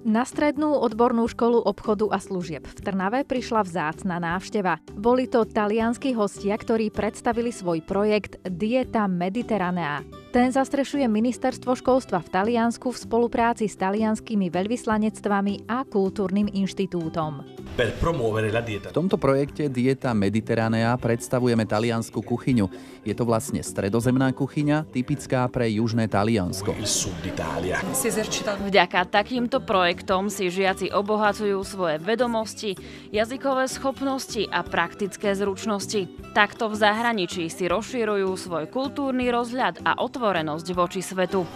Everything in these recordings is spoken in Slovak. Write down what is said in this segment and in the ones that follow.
Na strednú odbornú školu obchodu a služieb v Trnave prišla vzácna návšteva. Boli to talianskí hostia, ktorí predstavili svoj projekt Dieta Mediterranea. Ten zastrešuje ministerstvo školstva v Taliansku v spolupráci s talianskými veľvyslanectvami a kultúrnym inštitútom. V tomto projekte Dieta Mediterranea predstavujeme taliansku kuchyňu. Je to vlastne stredozemná kuchyňa, typická pre južné Taliansko. Vďaka takýmto projektom si žiaci obohacujú svoje vedomosti, jazykové schopnosti a praktické zručnosti. Takto v zahraničí si rozširujú svoj kultúrny rozhľad a otvorenosť voči svetu.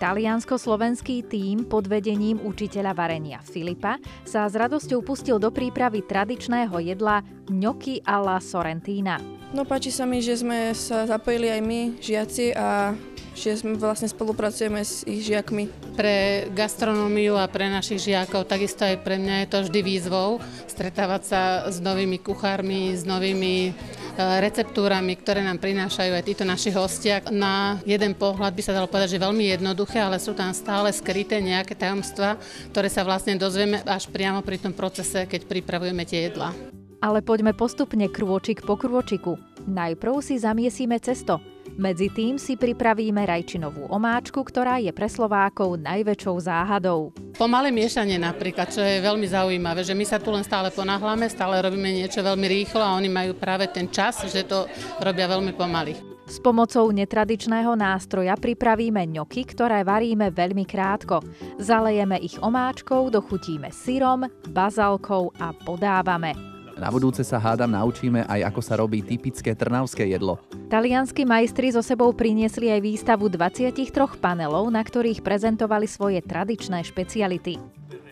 Taliansko-slovenský tím pod vedením učiteľa varenia Filipa sa s radosťou pustil do prípravy tradičného jedla gnocchi alla Sorrentina. No páči sa mi, že sme sa zapojili aj my, žiaci, a že sme vlastne spolupracujeme s ich žiakmi. Pre gastronómiu a pre našich žiakov, takisto aj pre mňa je to vždy výzvou stretávať sa s novými kuchármi, s novými receptúrami, ktoré nám prinášajú aj títo naši hostia. Na jeden pohľad by sa dalo povedať, že veľmi jednoduché, ale sú tam stále skryté nejaké tajomstva, ktoré sa vlastne dozvieme až priamo pri tom procese, keď pripravujeme tie jedlá. Ale poďme postupne krôčik po krôčiku. Najprv si zamiesíme cesto. Medzi tým si pripravíme rajčinovú omáčku, ktorá je pre Slovákov najväčšou záhadou. Pomalé miešanie napríklad, čo je veľmi zaujímavé, že my sa tu len stále ponáhľame, stále robíme niečo veľmi rýchlo a oni majú práve ten čas, že to robia veľmi pomaly. S pomocou netradičného nástroja pripravíme ňoky, ktoré varíme veľmi krátko. Zalejeme ich omáčkou, dochutíme syrom, bazalkou a podávame. Na budúce sa hádam naučíme aj ako sa robí typické trnavské jedlo. Talianskí majstri so sebou priniesli aj výstavu 23 panelov, na ktorých prezentovali svoje tradičné špeciality.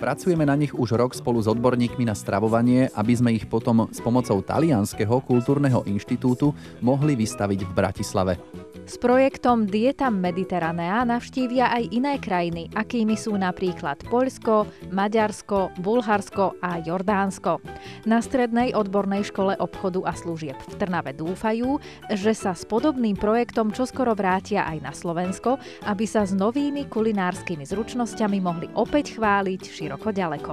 Pracujeme na nich už rok spolu s odborníkmi na stravovanie, aby sme ich potom s pomocou Talianského kultúrneho inštitútu mohli vystaviť v Bratislave. S projektom Dieta Mediterranea navštívia aj iné krajiny, akými sú napríklad Poľsko, Maďarsko, Bulharsko a Jordánsko. Na Strednej odbornej škole obchodu a služieb v Trnave dúfajú, že sa s podobným projektom čoskoro vrátia aj na Slovensko, aby sa s novými kulinárskymi zručnosťami mohli opäť chváliť široko ďaleko.